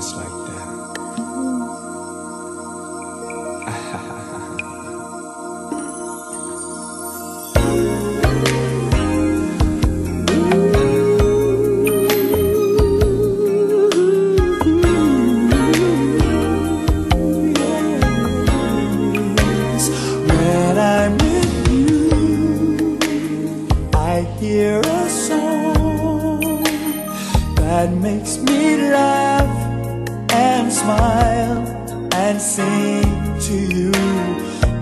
just like that. When I'm with you, I hear a song that makes me laugh and smile and sing to you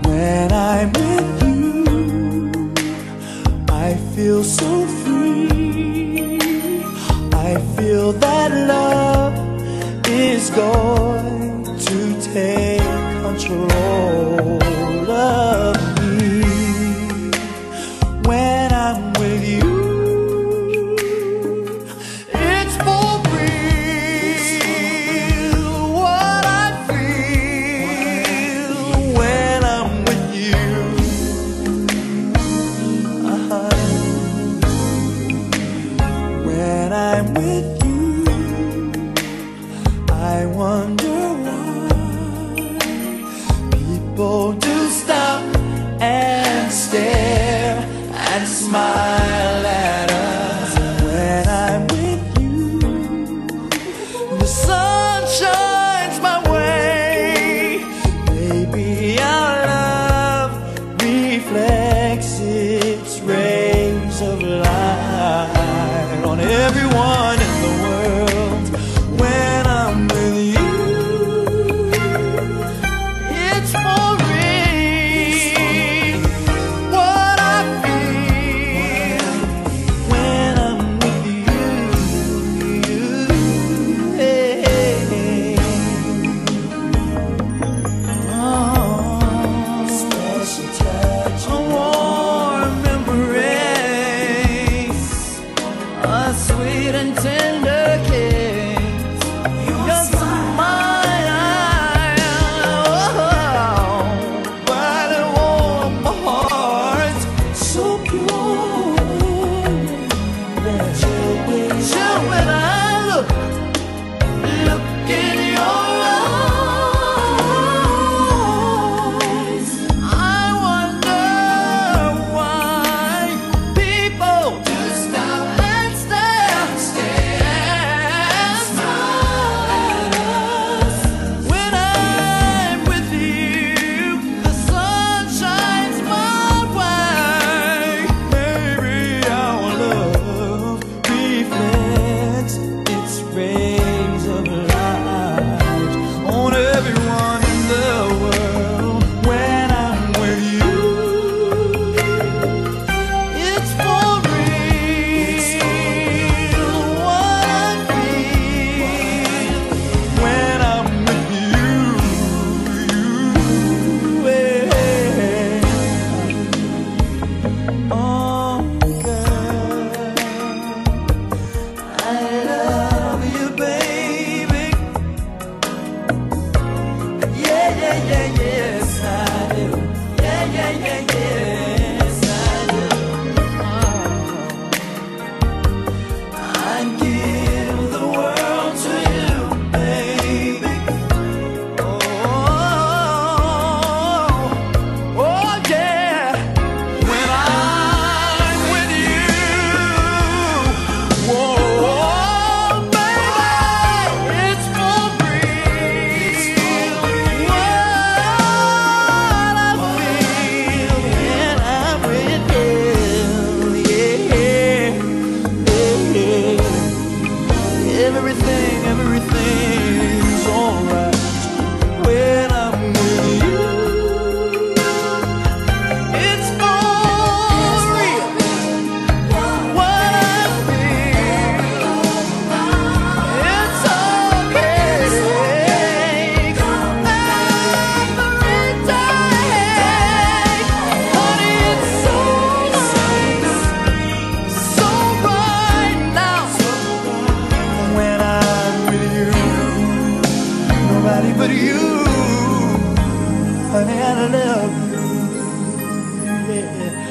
when I'm with you. I feel so free. I feel that love is going to take control. when I'm with you. I wonder everyone. and I love you. Yeah.